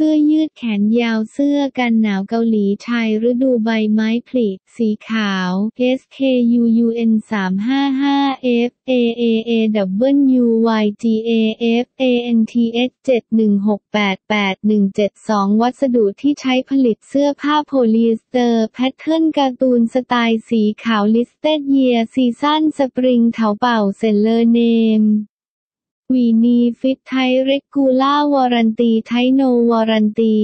เสื้อยืดแขนยาวเสื้อกันหนาวเกาหลีชายฤดูใบไม้ผลิ สีขาว SKUUN 355 F AAA WYGAF ANTS 71688วัสดุที่ใช้ผลิตเสื้อผ้าโพลีสเตอร์แพทเทิร์นการ์ตูนสไตล์สีขาวลิสเต็ดเยียซีซั่นสปริงเถาเป่าเซนเลอร์เนม วีนีฟิตไทเรกูล่าวอรันตีไทโนวอรันตี